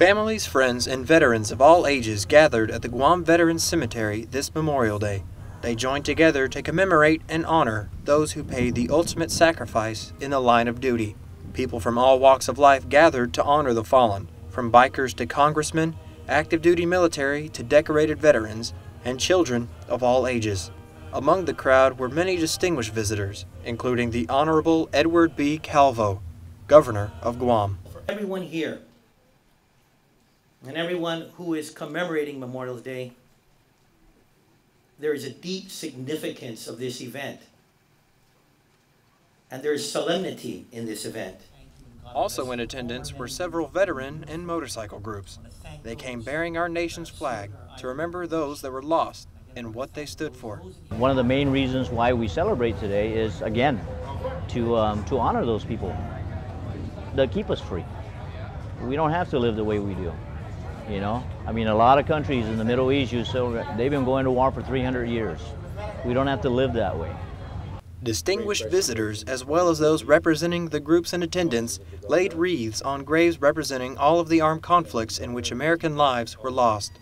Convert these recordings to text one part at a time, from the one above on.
Families, friends, and veterans of all ages gathered at the Guam Veterans Cemetery this Memorial Day. They joined together to commemorate and honor those who paid the ultimate sacrifice in the line of duty. People from all walks of life gathered to honor the fallen, from bikers to congressmen, active duty military to decorated veterans, and children of all ages. Among the crowd were many distinguished visitors, including the Honorable Edward B. Calvo, Governor of Guam. For everyone here, and everyone who is commemorating Memorial Day, there is a deep significance of this event. And there is solemnity in this event. Also in attendance were several veteran and motorcycle groups. They came bearing our nation's flag to remember those that were lost and what they stood for. One of the main reasons why we celebrate today is, again, to, um, to honor those people that keep us free. We don't have to live the way we do. You know, I mean, a lot of countries in the Middle East, you still, they've been going to war for 300 years. We don't have to live that way. Distinguished visitors, as well as those representing the groups in attendance, laid wreaths on graves representing all of the armed conflicts in which American lives were lost.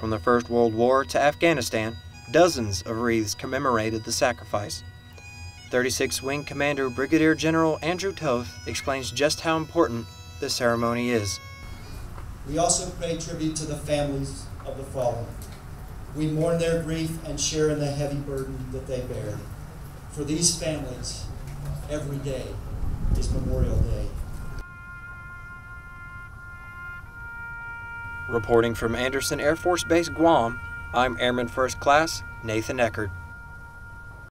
From the First World War to Afghanistan, dozens of wreaths commemorated the sacrifice. 36th Wing Commander Brigadier General Andrew Toth explains just how important the ceremony is. We also pay tribute to the families of the fallen. We mourn their grief and share in the heavy burden that they bear. For these families, every day is Memorial Day. Reporting from Andersen Air Force Base, Guam, I'm Airman First Class Nathan Eckert.